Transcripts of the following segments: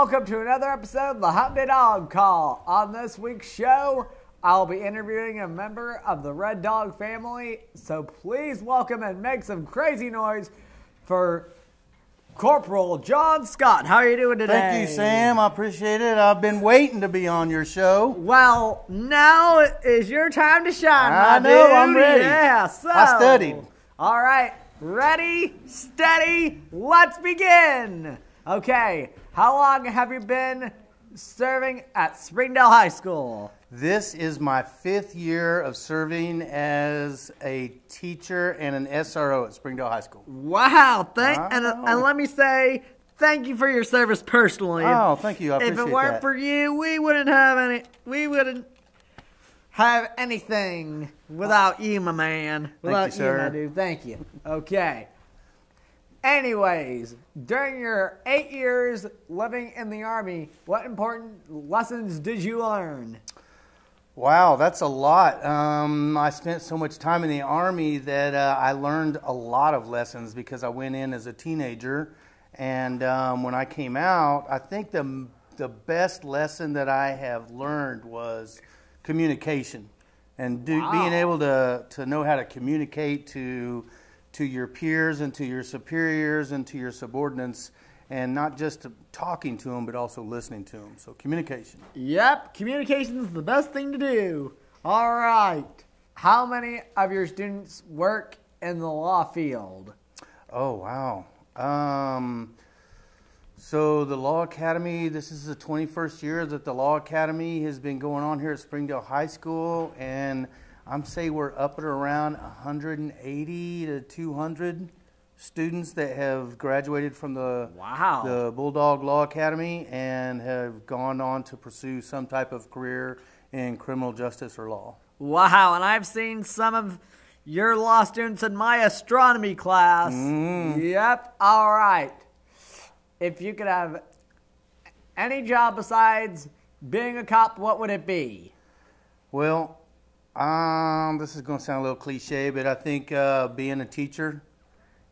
welcome to another episode of the Hump Dawg Call. On this week's show, I'll be interviewing a member of the Red Dog family, so please welcome and make some crazy noise for Corporal John Scott. How are you doing today? Thank you, Sam. I appreciate it. I've been waiting to be on your show. Well, now is your time to shine, I know, dude. I'm ready. Yeah, so. I studied. All right, ready, steady, let's begin. Okay, how long have you been serving at Springdale High School? This is my fifth year of serving as a teacher and an SRO at Springdale High School. Wow, thank I and, and let me say thank you for your service personally. Oh, thank you. I if it weren't that. for you, we wouldn't have any. We wouldn't have anything without you, my man. Without you, my sir. dude. Thank you. Okay. Anyways, during your eight years living in the army, what important lessons did you learn? Wow, that's a lot. Um, I spent so much time in the Army that uh, I learned a lot of lessons because I went in as a teenager. And um, when I came out, I think the, the best lesson that I have learned was communication and do, Wow. being able to, to know how to communicate to, to your peers and to your superiors and to your subordinates. And not just talking to them, but also listening to them. So, communication. Yep, communication is the best thing to do. All right. How many of your students work in the law field? Oh wow. Um, so the Law Academy. This is the 21st year that the Law Academy has been going on here at Springdale High School, and I'm say we're up at around 180 to 200 students that have graduated from the Wow. the Bulldog Law Academy and have gone on to pursue some type of career in criminal justice or law. Wow, and I've seen some of your law students in my astronomy class. Mm-hmm. Yep, all right. If you could have any job besides being a cop, what would it be? Well, um, this is going to sound a little cliche, but I think uh, being a teacher.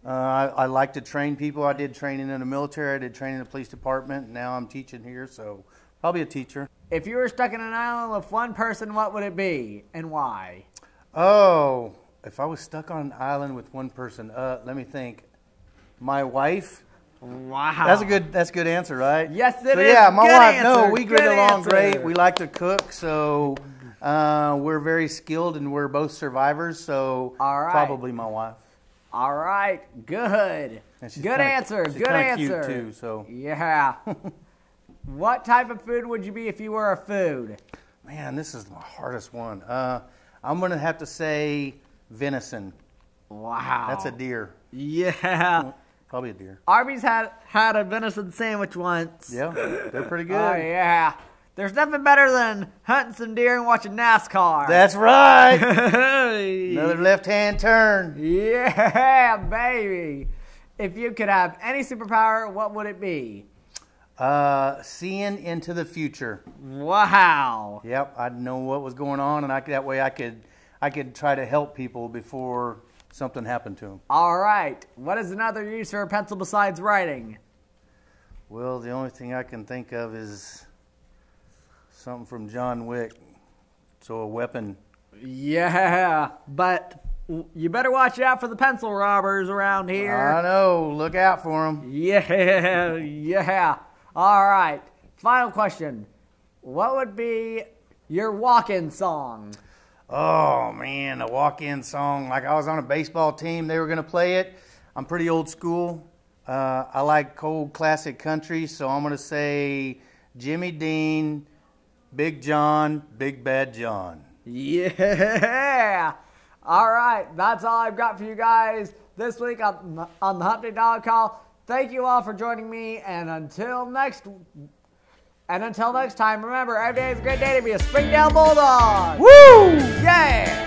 Uh, I, I like to train people. I did training in the military. I did training in the police department. and Now I'm teaching here, so probably a teacher. If you were stuck in an island with one person, what would it be and why? Oh, if I was stuck on an island with one person, uh, let me think. My wife. Wow. That's a good. That's a good answer, right? Yes, it so, is. Yeah, my Good wife. answer. No, we get along answer. great. We like to cook, so uh, we're very skilled, and we're both survivors. So right. probably my wife. All right, good. Good kinda- answer. she's Good answer. too, so. Yeah. what type of food would you be if you were a food? Man, this is the hardest one. Uh, I'm gonna have to say venison. Wow. That's a deer. Yeah. Probably a deer. Arby's had had a venison sandwich once. Yeah, they're pretty good. Oh yeah. There's nothing better than hunting some deer and watching NASCAR. That's right. Another left-hand turn. Yeah, baby. If you could have any superpower, what would it be? Uh, seeing into the future. Wow. Yep, I'd know what was going on, and I that way I could, I could try to help people before something happened to them. All right. What is another use for a pencil besides writing? Well, the only thing I can think of is something from John Wick. So a weapon. Yeah, but you better watch out for the pencil robbers around here. I know. Look out for them. Yeah, yeah. All right. Final question. What would be your walk-in song? Oh man, a walk-in song. Like I was on a baseball team, they were gonna play it. I'm pretty old school. Uh, I like old classic country, so I'm gonna say Jimmy Dean, Big John, Big Bad John. Yeah. All right. That's all I've got for you guys this week on, on the Hump Day Dawg Call. Thank you all for joining me, and until next, and until next time, remember every day is a great day to be a Springdale Bulldog. Woo! Yeah.